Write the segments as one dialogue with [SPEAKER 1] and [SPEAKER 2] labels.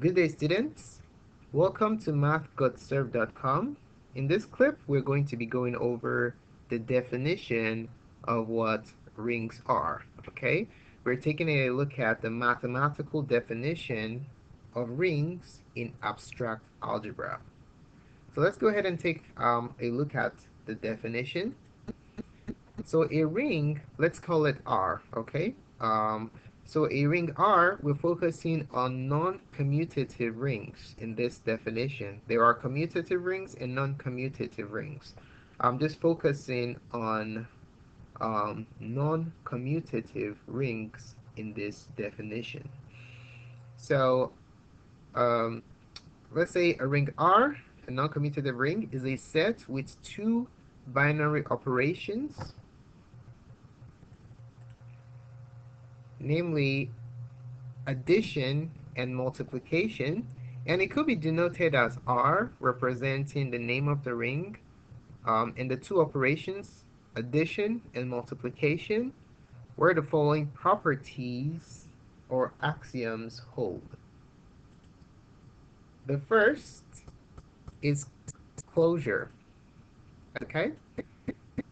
[SPEAKER 1] Good day students. Welcome to mathgotserved.com. In this clip we're going to be going over the definition of what rings are. Okay, we're taking a look at the mathematical definition of rings in abstract algebra. So let's go ahead and take um, a look at the definition. So a ring, let's call it R, okay? Um, so a ring R, we're focusing on non-commutative rings in this definition. There are commutative rings and non-commutative rings. I'm just focusing on um, non-commutative rings in this definition. So um, let's say a ring R, a non-commutative ring, is a set with two binary operations namely addition and multiplication, and it could be denoted as R, representing the name of the ring, um, and the two operations, addition and multiplication, where the following properties or axioms hold. The first is closure. Okay?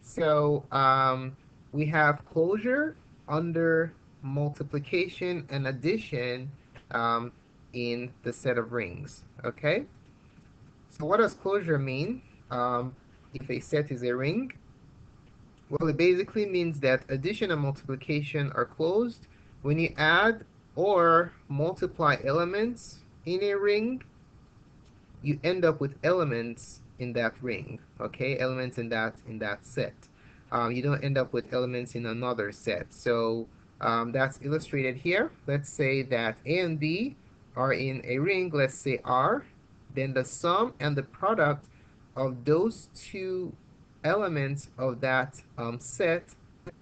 [SPEAKER 1] So um, we have closure under multiplication and addition um, in the set of rings. Okay? So what does closure mean um, if a set is a ring? Well, it basically means that addition and multiplication are closed when you add or multiply elements in a ring you end up with elements in that ring okay elements in that in that set um, you don't end up with elements in another set so um, that's illustrated here. Let's say that A and B are in a ring, let's say R. Then the sum and the product of those two elements of that um, set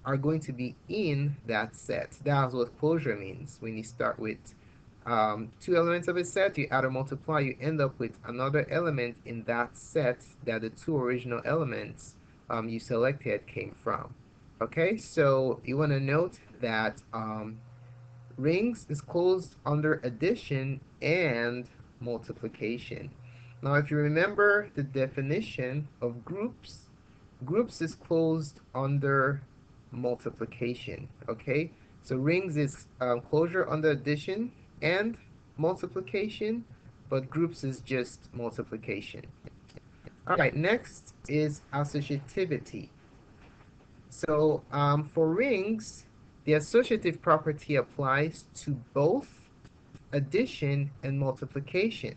[SPEAKER 1] are going to be in that set. That's what closure means. When you start with um, two elements of a set, you add or multiply, you end up with another element in that set that the two original elements um, you selected came from. Okay, so you want to note that um, rings is closed under addition and multiplication. Now, if you remember the definition of groups, groups is closed under multiplication. Okay, so rings is um, closure under addition and multiplication, but groups is just multiplication. All right, next is associativity. So um, for rings, the associative property applies to both addition and multiplication.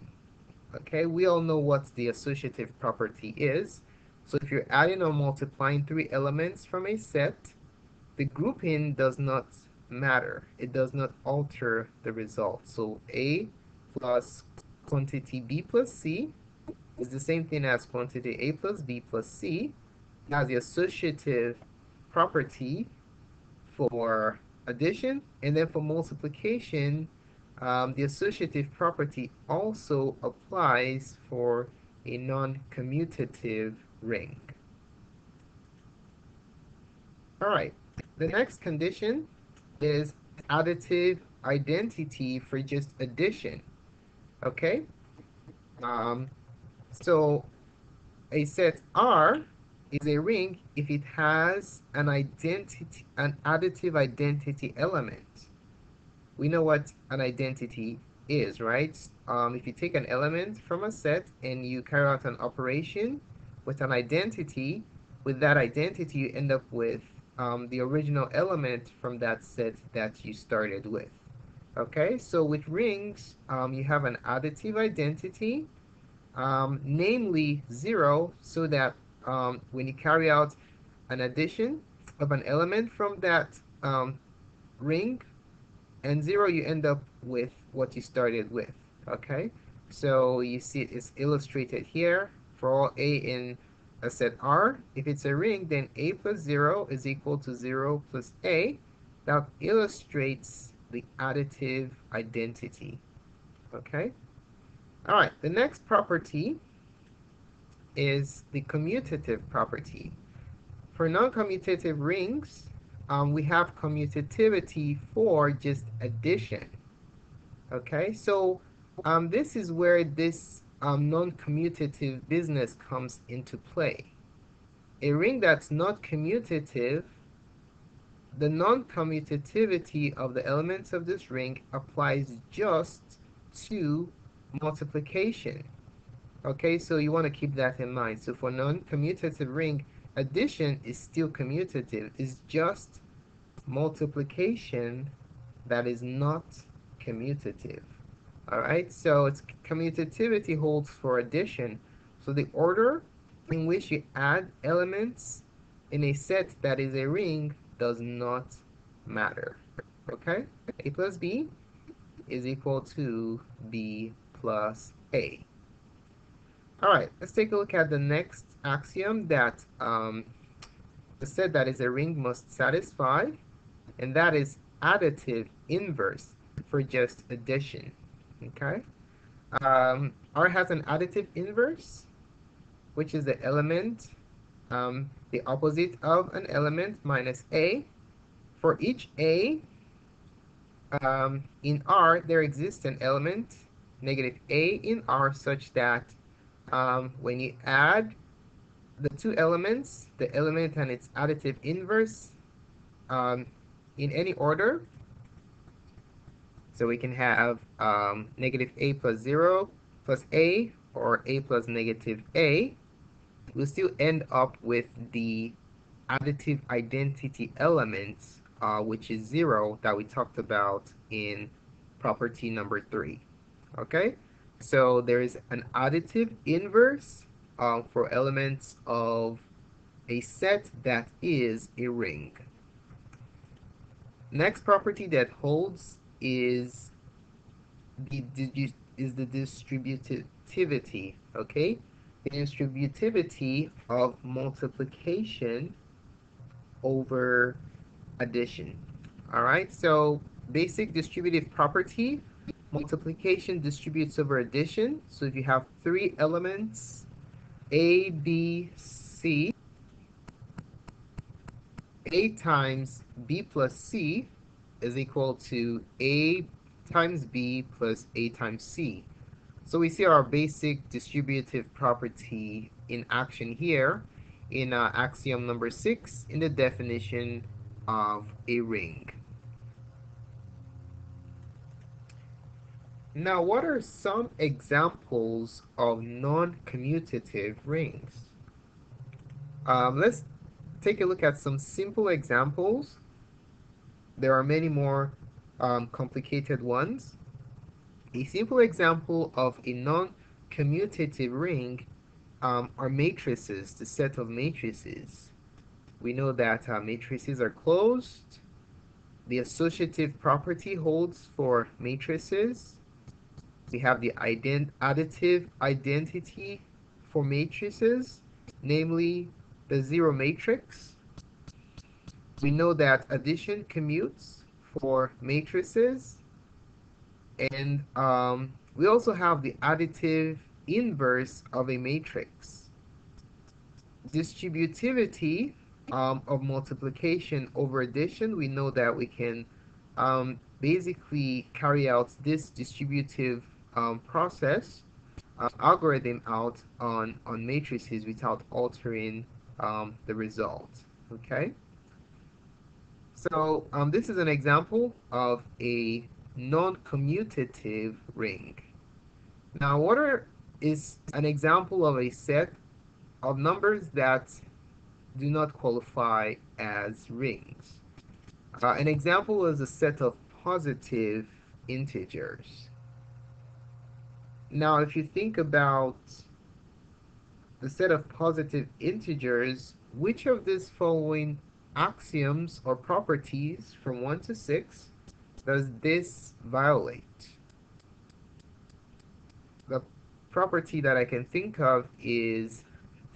[SPEAKER 1] Okay, we all know what the associative property is. So if you're adding or multiplying three elements from a set, the grouping does not matter. It does not alter the result. So A plus quantity B plus C is the same thing as quantity A plus B plus C. Now the associative property for addition and then for multiplication um, the associative property also applies for a non-commutative ring. All right, the next condition is additive identity for just addition. Okay, um, so a set R is a ring if it has an identity, an additive identity element. We know what an identity is, right? Um, if you take an element from a set and you carry out an operation with an identity, with that identity you end up with um, the original element from that set that you started with. Okay, so with rings, um, you have an additive identity, um, namely zero, so that um, when you carry out an addition of an element from that um, ring and zero you end up with what you started with okay? So you see it is illustrated here for all a in a set R. If it's a ring then a plus zero is equal to zero plus a. That illustrates the additive identity okay? All right the next property is the commutative property. For non-commutative rings, um, we have commutativity for just addition. Okay, so um, this is where this um, non-commutative business comes into play. A ring that's not commutative, the non-commutativity of the elements of this ring applies just to multiplication. Okay, so you want to keep that in mind. So for non-commutative ring, addition is still commutative. It's just multiplication that is not commutative. All right, so its commutativity holds for addition. So the order in which you add elements in a set that is a ring does not matter. Okay, a plus b is equal to b plus a. All right, let's take a look at the next axiom that um, that is a ring must satisfy, and that is additive inverse for just addition. Okay, um, R has an additive inverse, which is the element, um, the opposite of an element minus A. For each A um, in R, there exists an element, negative A in R, such that um, when you add the two elements, the element and its additive inverse, um, in any order, so we can have um, negative a plus 0 plus a or a plus negative a. We'll still end up with the additive identity element, uh, which is 0 that we talked about in property number 3. Okay, so there is an additive inverse uh, for elements of a set that is a ring. Next property that holds is the is the distributivity, okay? The distributivity of multiplication over addition. All right, so basic distributive property, multiplication distributes over addition. So if you have three elements, A, B, C, A times B plus C is equal to A times B plus A times C. So we see our basic distributive property in action here in uh, axiom number six in the definition of a ring. Now, what are some examples of non-commutative rings? Um, let's take a look at some simple examples there are many more um, complicated ones. A simple example of a non-commutative ring um, are matrices, the set of matrices. We know that uh, matrices are closed. The associative property holds for matrices. We have the ident additive identity for matrices, namely the zero matrix we know that addition commutes for matrices and um, we also have the additive inverse of a matrix. Distributivity um, of multiplication over addition, we know that we can um, basically carry out this distributive um, process uh, algorithm out on, on matrices without altering um, the result. Okay. So um, this is an example of a non-commutative ring. Now what are, is an example of a set of numbers that do not qualify as rings. Uh, an example is a set of positive integers. Now if you think about the set of positive integers, which of these following axioms or properties from 1 to 6 does this violate? The property that I can think of is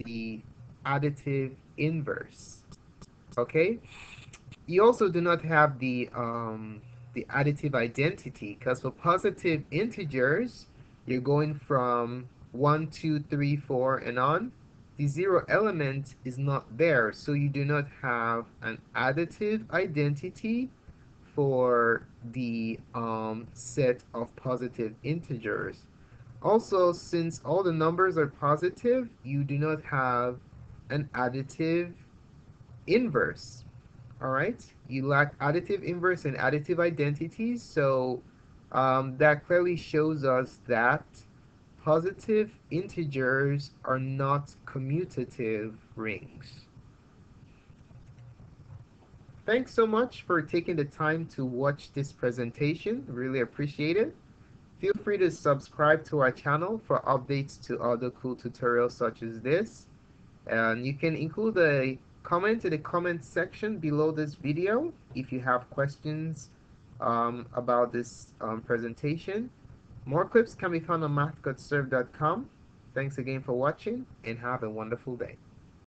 [SPEAKER 1] the additive inverse. Okay? You also do not have the um, the additive identity because for positive integers, you're going from 1, 2, 3, 4, and on the zero element is not there, so you do not have an additive identity for the um, set of positive integers. Also, since all the numbers are positive, you do not have an additive inverse. All right, you lack additive inverse and additive identities, so um, that clearly shows us that positive integers are not commutative rings. Thanks so much for taking the time to watch this presentation. Really appreciate it. Feel free to subscribe to our channel for updates to other cool tutorials such as this. And you can include a comment in the comment section below this video if you have questions um, about this um, presentation. More clips can be found on mathgotserved.com. Thanks again for watching and have a wonderful day.